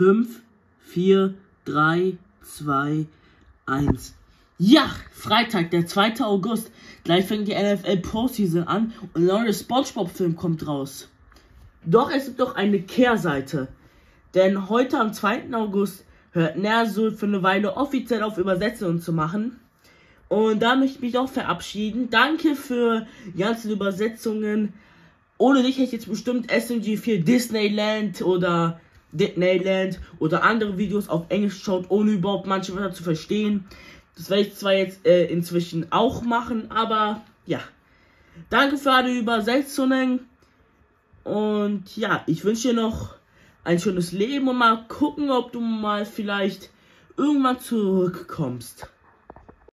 5, 4, 3, 2, 1. Ja, Freitag, der 2. August. Gleich fängt die NFL Pro Season an und ein neuer Spongebob-Film kommt raus. Doch es gibt doch eine Kehrseite. Denn heute am 2. August hört Nersul für eine Weile offiziell auf Übersetzungen zu machen. Und da möchte ich mich auch verabschieden. Danke für die ganzen Übersetzungen. Ohne dich hätte ich jetzt bestimmt SMG4 Disneyland oder Disneyland oder andere Videos auf Englisch geschaut, ohne überhaupt manche Wörter zu verstehen. Das werde ich zwar jetzt äh, inzwischen auch machen, aber ja. Danke für alle Übersetzungen. Und ja, ich wünsche dir noch ein schönes Leben und mal gucken, ob du mal vielleicht irgendwann zurückkommst.